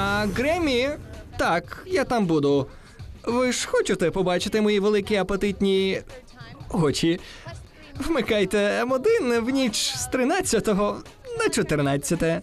А Гремі, так, я там буду. Ви ж хочете побачити мої великі апетитні очі? Вмикайте М1 в ніч з 13 на 14.